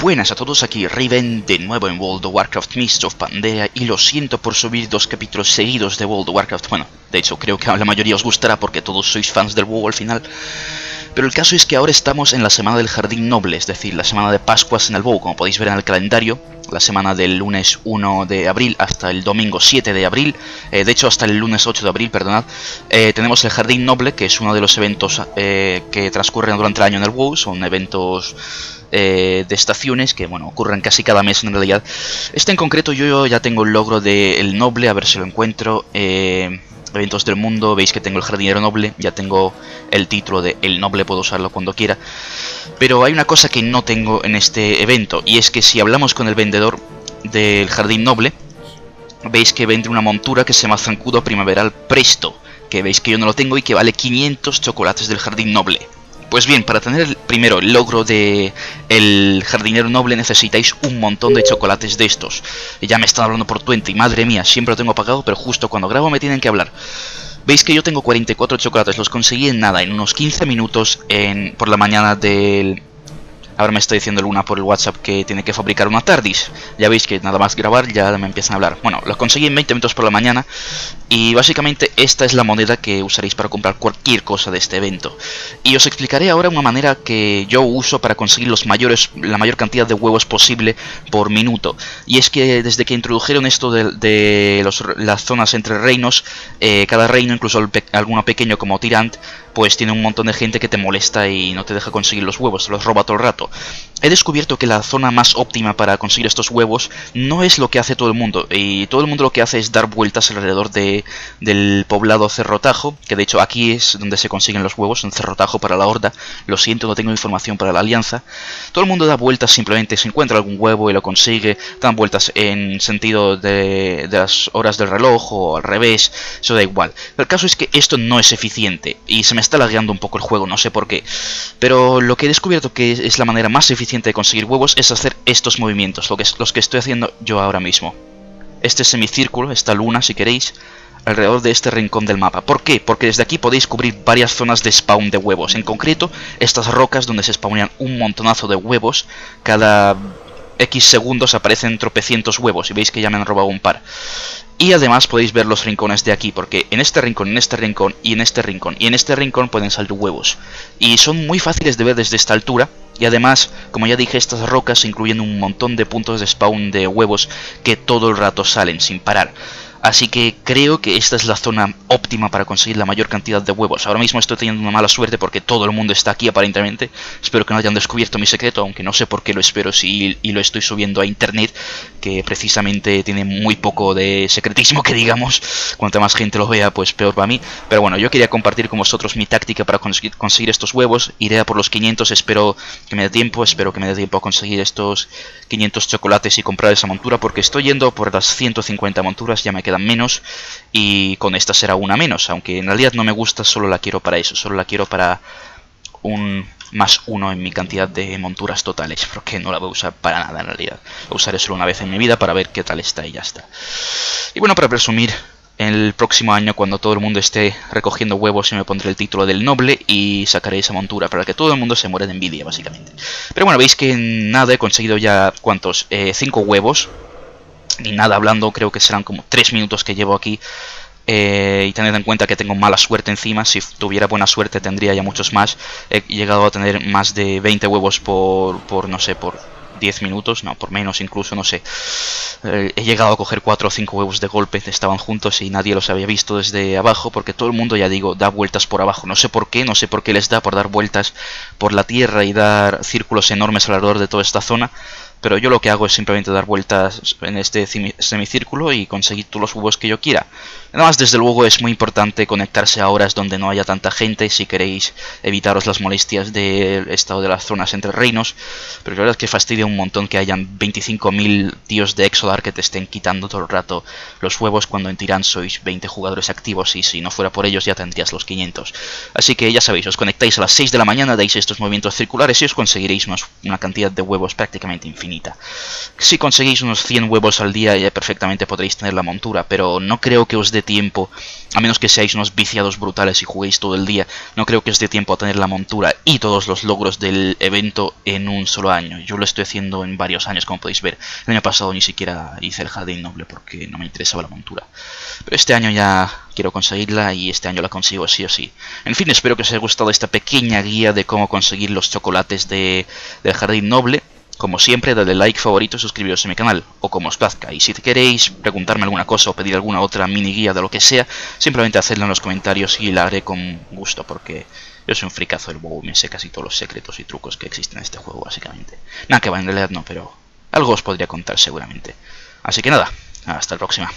Buenas a todos, aquí Raven de nuevo en World of Warcraft Mist of Pandaria y lo siento por subir dos capítulos seguidos de World of Warcraft. Bueno, de hecho creo que a la mayoría os gustará porque todos sois fans del WoW al final. Pero el caso es que ahora estamos en la semana del Jardín Noble, es decir, la semana de Pascuas en el WoW, como podéis ver en el calendario. La semana del lunes 1 de abril hasta el domingo 7 de abril, eh, de hecho hasta el lunes 8 de abril, perdonad, eh, tenemos el Jardín Noble, que es uno de los eventos eh, que transcurren durante el año en el WoW, son eventos de estaciones que bueno ocurren casi cada mes en realidad. Este en concreto yo ya tengo el logro del noble, a ver si lo encuentro. Eh, eventos del mundo, veis que tengo el jardinero noble, ya tengo el título de el noble, puedo usarlo cuando quiera. Pero hay una cosa que no tengo en este evento, y es que si hablamos con el vendedor del jardín noble, veis que vende una montura que se llama Zancudo Primaveral Presto, que veis que yo no lo tengo y que vale 500 chocolates del jardín noble. Pues bien, para tener primero el logro de el jardinero noble necesitáis un montón de chocolates de estos. Ya me están hablando por 20 y madre mía, siempre lo tengo apagado, pero justo cuando grabo me tienen que hablar. Veis que yo tengo 44 chocolates, los conseguí en nada, en unos 15 minutos en, por la mañana del, Ahora me está diciendo Luna por el WhatsApp que tiene que fabricar una TARDIS. Ya veis que nada más grabar ya me empiezan a hablar. Bueno, lo conseguí en 20 minutos por la mañana y básicamente esta es la moneda que usaréis para comprar cualquier cosa de este evento. Y os explicaré ahora una manera que yo uso para conseguir los mayores, la mayor cantidad de huevos posible por minuto. Y es que desde que introdujeron esto de, las zonas entre reinos, eh, cada reino, incluso alguno pequeño como Tirant, pues tiene un montón de gente que te molesta y no te deja conseguir los huevos, te los roba todo el rato. He descubierto que la zona más óptima para conseguir estos huevos no es lo que hace todo el mundo, y todo el mundo lo que hace es dar vueltas alrededor de, del poblado Cerrotajo, que de hecho aquí es donde se consiguen los huevos, en Cerrotajo para la Horda, lo siento, no tengo información para la Alianza. Todo el mundo da vueltas simplemente, se encuentra algún huevo y lo consigue, dan vueltas en sentido de, de las horas del reloj o al revés, eso da igual. El caso es que esto no es eficiente, y se me está lagueando un poco el juego, no sé por qué. Pero lo que he descubierto que es la manera más eficiente de conseguir huevos es hacer estos movimientos, lo que es, los que estoy haciendo yo ahora mismo. Este semicírculo, esta luna si queréis, alrededor de este rincón del mapa. ¿Por qué? Porque desde aquí podéis cubrir varias zonas de spawn de huevos. En concreto, estas rocas donde se spawnean un montonazo de huevos. Cada X segundos aparecen tropecientos huevos y veis que ya me han robado un par. Y además podéis ver los rincones de aquí, porque en este rincón, en este rincón y en este rincón y en este rincón pueden salir huevos. Y son muy fáciles de ver desde esta altura. Y además, como ya dije, estas rocas incluyen un montón de puntos de spawn de huevos que todo el rato salen sin parar. Así que creo que esta es la zona óptima para conseguir la mayor cantidad de huevos. Ahora mismo estoy teniendo una mala suerte porque todo el mundo está aquí aparentemente. Espero que no hayan descubierto mi secreto, aunque no sé por qué lo espero si y lo estoy subiendo a internet, que precisamente tiene muy poco de secretismo que digamos. Cuanta más gente lo vea, pues peor para mí. Pero bueno, yo quería compartir con vosotros mi táctica para conseguir, estos huevos. Iré a por los 500, espero que me dé tiempo, espero que me dé tiempo a conseguir estos 500 chocolates y comprar esa montura porque estoy yendo por las 150 monturas, ya me quedan menos y con esta será una menos, aunque en realidad no me gusta, solo la quiero para eso, solo la quiero para un más uno en mi cantidad de monturas totales, porque no la voy a usar para nada en realidad. La usaré solo una vez en mi vida para ver qué tal está y ya está. Y bueno, para presumir, el próximo año cuando todo el mundo esté recogiendo huevos y me pondré el título del noble y sacaré esa montura para que todo el mundo se muera de envidia básicamente. Pero bueno, veis que nada he conseguido ya, ¿cuántos? Eh, cinco huevos, ni nada hablando, creo que serán como 3 minutos que llevo aquí. Eh, y tened en cuenta que tengo mala suerte encima, si tuviera buena suerte tendría ya muchos más. He llegado a tener más de 20 huevos por, por no sé, por 10 minutos, no, por menos incluso, no sé. Eh, he llegado a coger 4 o 5 huevos de golpe, estaban juntos y nadie los había visto desde abajo, porque todo el mundo, ya digo, da vueltas por abajo. No sé por qué, no sé por qué les da por dar vueltas por la tierra y dar círculos enormes alrededor de toda esta zona pero yo lo que hago es simplemente dar vueltas en este semicírculo y conseguir todos los huevos que yo quiera. Además, desde luego es muy importante conectarse a horas donde no haya tanta gente si queréis evitaros las molestias del estado de las zonas entre reinos. Pero la verdad es que fastidia un montón que hayan 25.000 tíos de Exodar que te estén quitando todo el rato los huevos cuando en Tirán sois 20 jugadores activos y si no fuera por ellos ya tendrías los 500. Así que ya sabéis, os conectáis a las 6 de la mañana, dais estos movimientos circulares y os conseguiréis una cantidad de huevos prácticamente infinita Si conseguís unos 100 huevos al día ya perfectamente podréis tener la montura, pero no creo que os dé tiempo, a menos que seáis unos viciados brutales y juguéis todo el día, no creo que os dé tiempo a tener la montura y todos los logros del evento en un solo año. Yo lo estoy haciendo en varios años, como podéis ver. El año pasado ni siquiera hice el jardín noble porque no me interesaba la montura. Pero este año ya quiero conseguirla y este año la consigo sí o sí. En fin, espero que os haya gustado esta pequeña guía de cómo conseguir los chocolates de, del jardín noble. Como siempre, dadle like, favorito y suscribiros a mi canal, o como os plazca. Y si queréis preguntarme alguna cosa o pedir alguna otra mini guía de lo que sea, simplemente hacedlo en los comentarios y la haré con gusto, porque yo soy un fricazo del WoW y me sé casi todos los secretos y trucos que existen en este juego, básicamente. Nada que va, en realidad no, pero algo os podría contar seguramente. Así que nada, hasta la próxima.